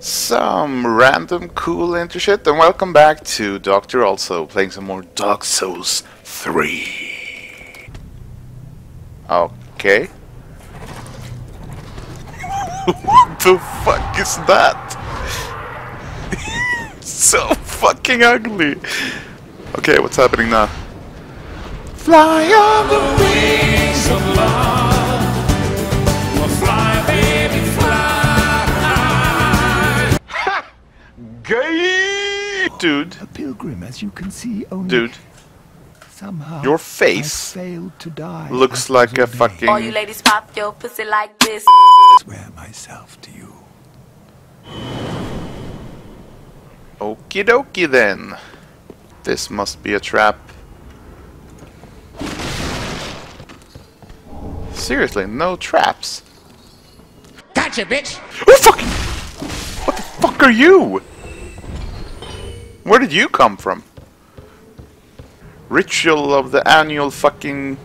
Some random cool intro shit and welcome back to Doctor Olso playing some more Dark Souls 3. Okay. what the fuck is that? so fucking ugly. Okay, what's happening now? Fly on the wings of love. Well, fly, baby, fly. Gay! Dude, A pilgrim, as you can see, only dude, somehow your face failed to die. looks like a was ordained. All you ladies pop your pussy like this. swear myself to you. Okie dokie then. This must be a trap. Seriously, no traps. Gotcha, bitch! Oh fuck! What the fuck are you? Where did you come from? Ritual of the annual fucking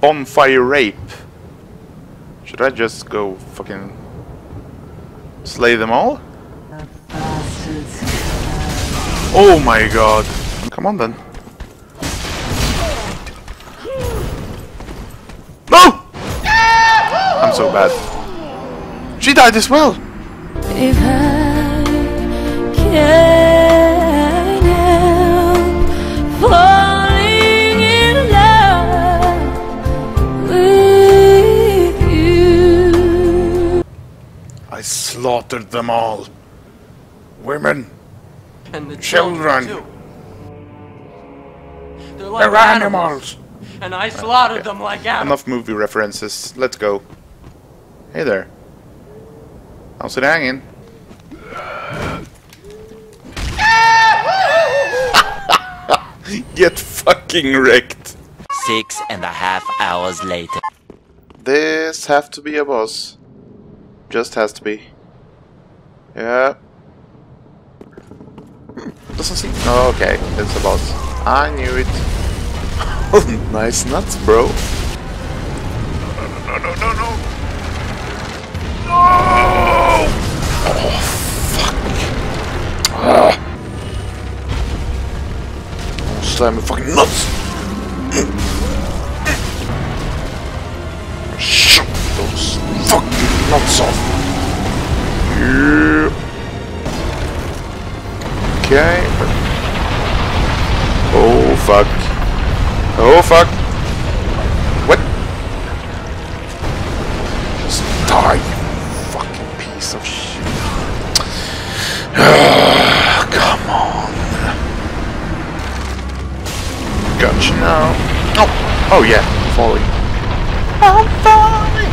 bonfire rape. Should I just go fucking slay them all? Oh my god. Come on then. So bad. She died as well! If I can help falling in love with you. I slaughtered them all. Women, and the Children. too. They're like they're animals. and I slaughtered them like animals. Enough movie references. Let's go. Hey there. How's it hanging? Get fucking wrecked. Six and a half hours later. This have to be a boss. Just has to be. Yeah. Doesn't seem. Oh, okay, it's a boss. I knew it. Oh, nice nuts, bro. No, no, no, no, no. No! Oh, fuck. Ah. Fucking nuts. Shut those fucking nuts off. Yeah. Okay. Oh fuck. Oh fuck. What? Just die, Come on. Gotcha now. Oh, oh yeah, falling. I'm falling.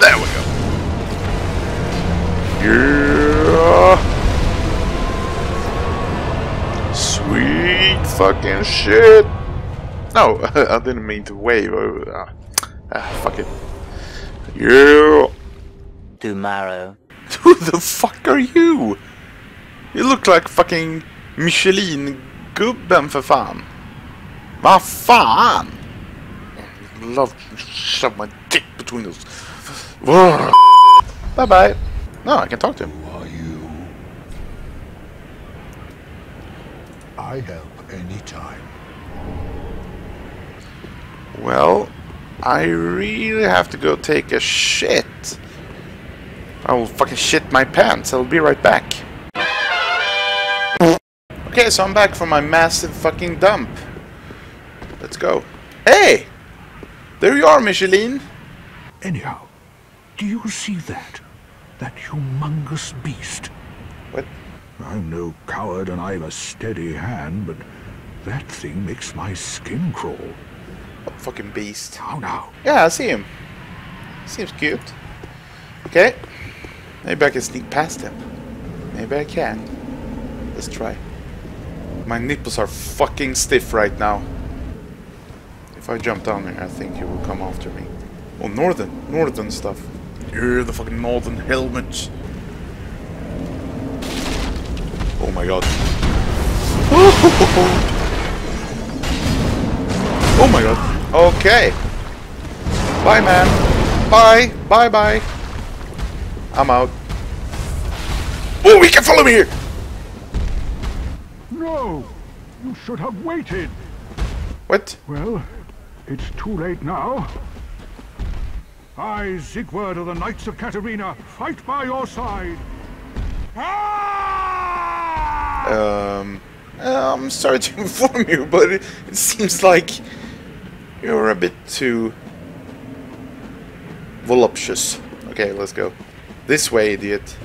There we go. Yeah. Sweet fucking shit. No, I didn't mean to wave. Over uh, ah, fuck it. Yeah. Tomorrow. Who the fuck are you? You look like fucking Michelin-gubben för fan. Vad fan? Love to shove my dick between those. bye bye. No, I can talk to him. Who Are you? I help anytime. Well, I really have to go take a shit. I will fucking shit my pants. I'll be right back. Okay, so I'm back from my massive fucking dump. Let's go. Hey! There you are, Michelin. Anyhow, do you see that? That humongous beast? What? I'm no coward and I've a steady hand, but that thing makes my skin crawl. What fucking beast? How now? Yeah, I see him. Seems cute. Okay. Maybe I can sneak past him. Maybe I can. Let's try. My nipples are fucking stiff right now. If I jump down here, I think he will come after me. Oh, northern. Northern stuff. Yeah, the fucking northern helmet. Oh my god. Oh my god. Okay. Bye, man. Bye. Bye, bye. I'm out. Oh, he can follow me here. No! You should have waited! What? Well, it's too late now. I, Siegward of the Knights of Catarina, fight by your side. Ah! Um, I'm sorry to inform you, but it, it seems like you're a bit too voluptuous. Okay, let's go. This way, idiot.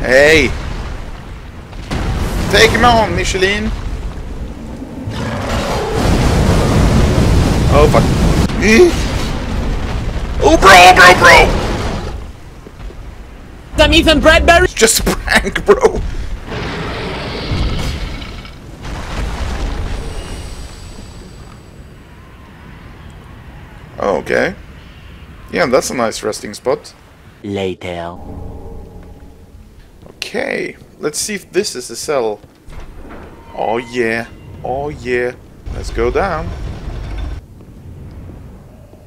Hey! Take him on, Michelin! Oh, fuck. Oh, bro, bro, bro! I'm Ethan Bradberry. It's just a prank, bro! Oh, okay. Yeah, that's a nice resting spot. Later. Okay, let's see if this is the cell. Oh yeah, oh yeah. Let's go down.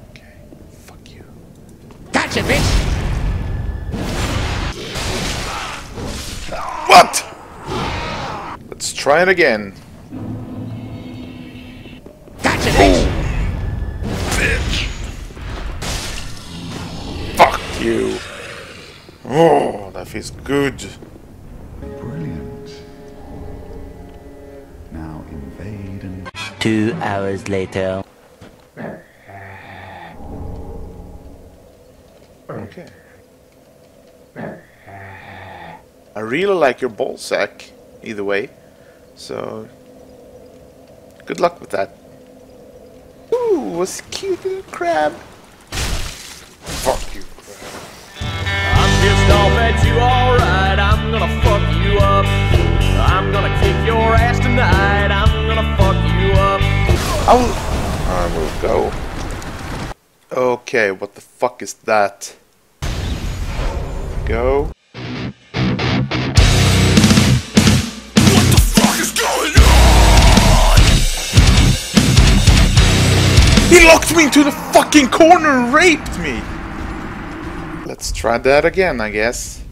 Okay, fuck you. Gotcha, bitch! What? Let's try it again. Oh, that feels good. Brilliant. Now invade and Two hours later. Okay. I really like your ball sack, either way. So, good luck with that. Ooh, what's a cute little crab? I will. I will go. Okay, what the fuck is that? Go. What the fuck is going on? He locked me into the fucking corner and raped me! Let's try that again, I guess.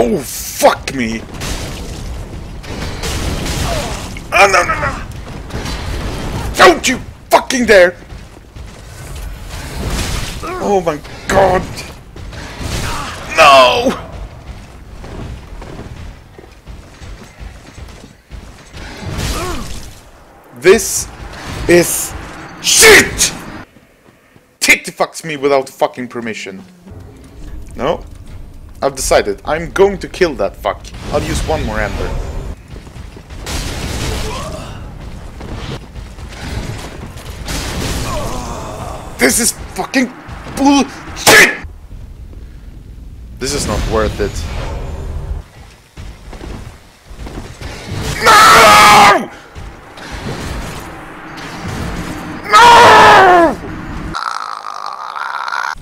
Oh, fuck me! Oh, no, no, no! Don't you fucking dare! Oh my god! No! This is shit! Titty fucks me without fucking permission. No, I've decided. I'm going to kill that fuck. I'll use one more ember. This is fucking bullshit! This is not worth it. No! No!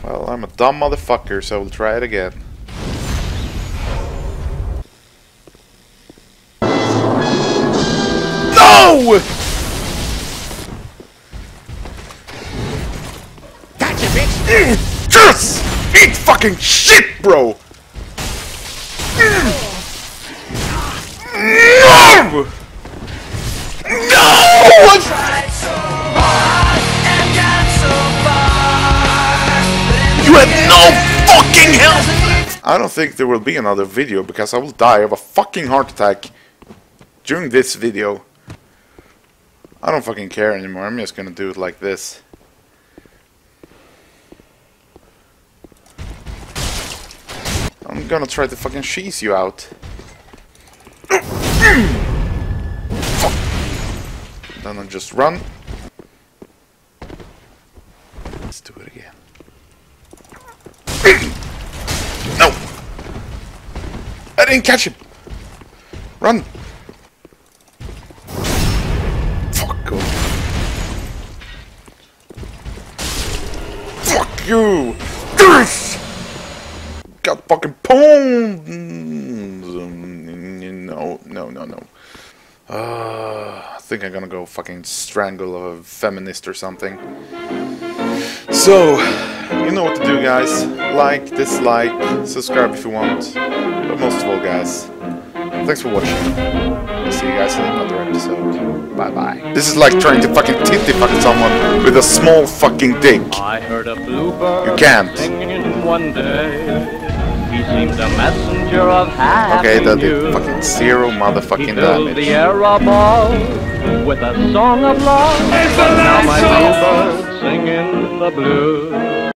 Well, I'm a dumb motherfucker, so we'll try it again. No! Gotcha, bitch! Just eat fucking shit, bro! No! No! You have no fucking help! I don't think there will be another video because I will die of a fucking heart attack during this video. I don't fucking care anymore. I'm just gonna do it like this. I'm gonna try to fucking cheese you out. Then I just run. Let's do it again. no! I didn't catch him! Run! No, no, no, no. Uh, I think I'm gonna go fucking strangle a feminist or something. So, you know what to do, guys. Like, dislike, subscribe if you want. But most of all, guys, thanks for watching. I'll see you guys in another episode. Bye bye. This is like trying to fucking titty fuck someone with a small fucking dick. I heard a bluebird You can't. singing one day. He seemed a messenger of happy Okay, that did fucking zero He motherfucking filled the damage. air above with a song of love. But now my bluebird singing the blues.